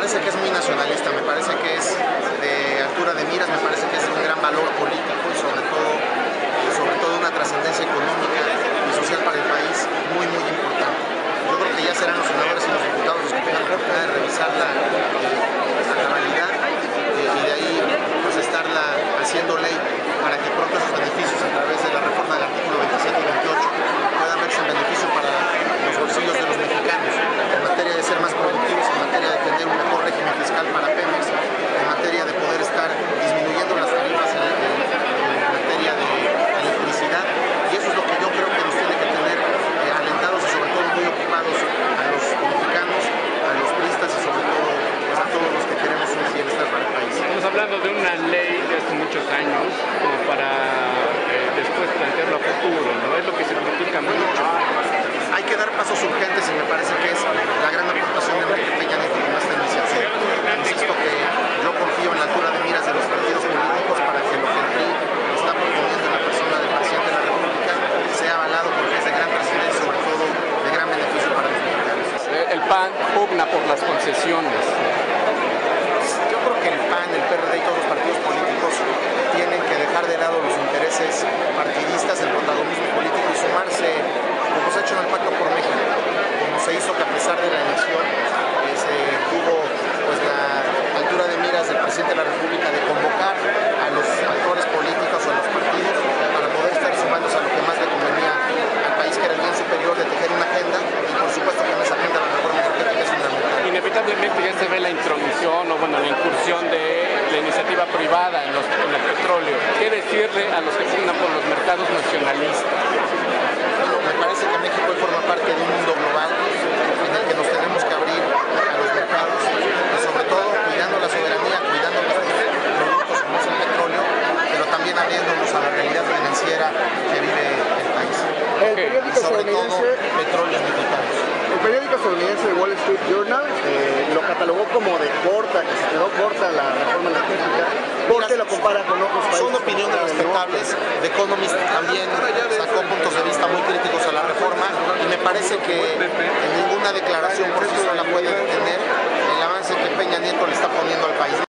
parece que es muy nacionalista, me parece que es de altura de miras, me parece que es de un gran valor político y sobre todo, sobre todo una trascendencia económica y social para el país muy, muy importante. Yo creo que ya serán los senadores y los diputados los que tengan la oportunidad de revisar la, la cabalidad eh, y de ahí pues estarla haciendo ley para que pronto esos beneficios a través de la reforma del artículo 27 y 28 puedan verse en beneficio para los bolsillos de los mexicanos en materia de ser más productivos, en materia de tener un mejor régimen fiscal para Pemex, en materia de poder estar disminuyendo las tarifas en, en, en materia de electricidad y eso es lo que yo creo que nos tiene que tener eh, alentados y sobre todo muy ocupados a los mexicanos, a los turistas y sobre todo pues, a todos los que queremos un bienestar para el país. Estamos hablando de una ley de hace muchos años como para eh, después plantearlo a futuro, ¿no? Es lo que se critica mucho. Hay que dar pasos urgentes y me parece que es la gran aportación de Enrique Peña Nieto con esta iniciativa. Insisto que yo confío en la altura de miras de los partidos políticos para que lo que el PRI está proponiendo en la persona del presidente de la República sea avalado porque es de gran trascendencia y sobre todo de gran beneficio para los mexicanos. El PAN pugna por las concesiones. Yo creo que el PAN, el PRD y todos los partidos políticos tienen que dejar de lado los partidistas, el protagonismo político y sumarse, como se ha hecho en el Pacto por México, como se hizo que a pesar de la elección eh, se tuvo pues, la altura de miras del presidente de la República de convocar a los actores políticos o a los partidos para poder estar sumándose a lo que más le convenía al país, que era el bien superior de tejer una agenda y por supuesto que en esa agenda la reforma energética es fundamental. Inevitablemente ya se ve la intromisión o bueno, la incursión de la iniciativa privada en, los, en el petróleo. ¿Qué decirle a los que pugnan por los mercados nacionalistas? Me parece que México forma parte de un mundo global en el que nos tenemos que abrir a los mercados y sobre todo cuidando la soberanía, cuidando nuestros productos como es el petróleo, pero también abriéndonos a la realidad financiera que vive el país. Y sobre todo estadounidense, petróleos mexicanos. el periódico estadounidense Wall Street Journal eh, lo catalogó como de corta, que se quedó corta la reforma energética, porque lo compara con otros países. Son opiniones respetables. The Economist también sacó puntos de vista muy críticos a la reforma y me parece que en ninguna declaración por sí sola puede detener el avance que Peña Nieto le está poniendo al país.